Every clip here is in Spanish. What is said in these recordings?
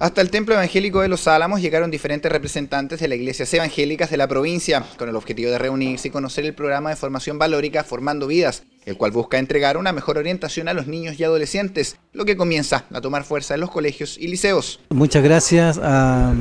Hasta el Templo Evangélico de Los Álamos llegaron diferentes representantes de las iglesias evangélicas de la provincia, con el objetivo de reunirse y conocer el programa de formación valórica Formando Vidas, el cual busca entregar una mejor orientación a los niños y adolescentes, lo que comienza a tomar fuerza en los colegios y liceos. Muchas gracias a,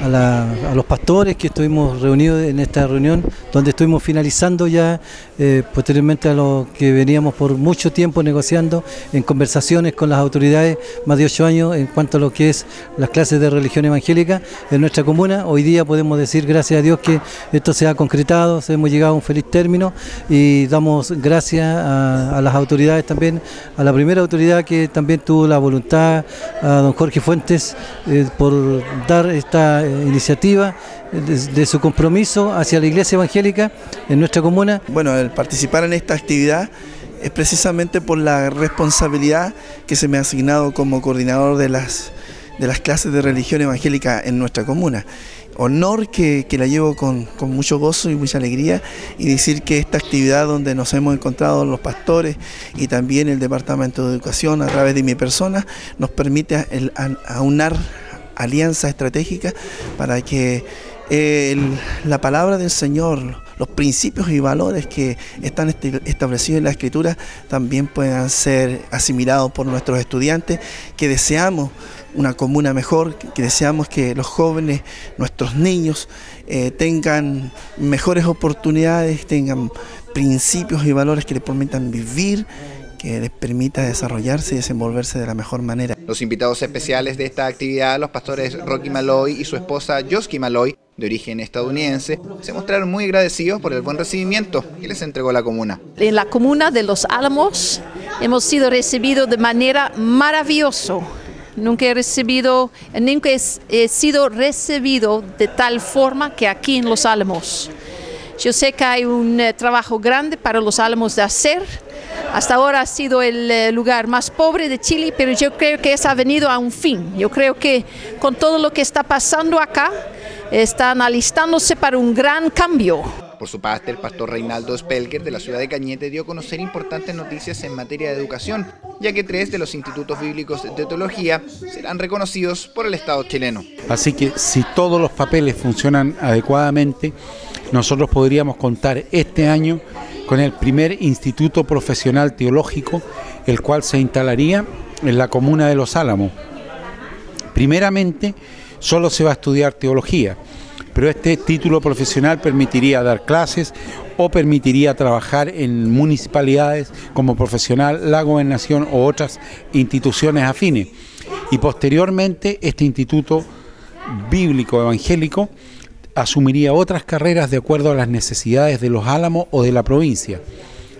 los pastores que estuvimos reunidos en esta reunión, donde estuvimos finalizando ya, eh, posteriormente a lo que veníamos por mucho tiempo negociando en conversaciones con las autoridades, más de ocho años, en cuanto a lo que es las clases de religión evangélica en nuestra comuna. Hoy día podemos decir, gracias a Dios, que esto se ha concretado, hemos llegado a un feliz término y damos gracias a, las autoridades también, a la primera autoridad que también tuvo la voluntad, a don Jorge Fuentes, eh, por dar esta iniciativa de, su compromiso hacia la iglesia evangélica en nuestra comuna. Bueno, el participar en esta actividad es precisamente por la responsabilidad que se me ha asignado como coordinador de las de las clases de religión evangélica en nuestra comuna. Honor que, la llevo con, mucho gozo y mucha alegría y decir que esta actividad donde nos hemos encontrado los pastores y también el Departamento de Educación a través de mi persona nos permite aunar alianzas estratégicas para que la palabra del Señor, los principios y valores que están establecidos en la Escritura también puedan ser asimilados por nuestros estudiantes, que deseamos una comuna mejor, que deseamos que los jóvenes, nuestros niños, eh, tengan mejores oportunidades, tengan principios y valores que les permitan vivir que les permita desarrollarse y desenvolverse de la mejor manera. Los invitados especiales de esta actividad, los pastores Rocky Malloy y su esposa Joski Malloy, de origen estadounidense, se mostraron muy agradecidos por el buen recibimiento que les entregó la comuna. En la comuna de Los Álamos hemos sido recibidos de manera maravillosa. Nunca he recibido, nunca he sido recibido de tal forma que aquí en Los Álamos. Yo sé que hay un eh, trabajo grande para Los Álamos de hacer, hasta ahora ha sido el eh, lugar más pobre de Chile, pero yo creo que eso ha venido a un fin. Yo creo que con todo lo que está pasando acá, están alistándose para un gran cambio. Por su parte, el pastor Reinaldo Spelker de la ciudad de Cañete dio a conocer importantes noticias en materia de educación, ya que tres de los institutos bíblicos de teología serán reconocidos por el Estado chileno. Así que si todos los papeles funcionan adecuadamente, nosotros podríamos contar este año con el primer instituto profesional teológico, el cual se instalaría en la comuna de Los Álamos. Primeramente, solo se va a estudiar teología, pero este título profesional permitiría dar clases o permitiría trabajar en municipalidades como profesional, la gobernación o otras instituciones afines. Y posteriormente este instituto bíblico evangélico asumiría otras carreras de acuerdo a las necesidades de los álamos o de la provincia.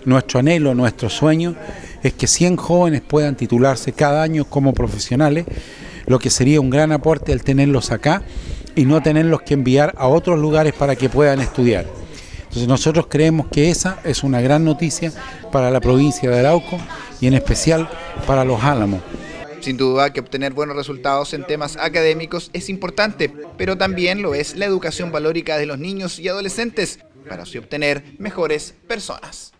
Nuestro anhelo, nuestro sueño es que 100 jóvenes puedan titularse cada año como profesionales, lo que sería un gran aporte el tenerlos acá y no tenerlos que enviar a otros lugares para que puedan estudiar. Entonces nosotros creemos que esa es una gran noticia para la provincia de Arauco y en especial para los álamos. Sin duda que obtener buenos resultados en temas académicos es importante, pero también lo es la educación valórica de los niños y adolescentes para así obtener mejores personas.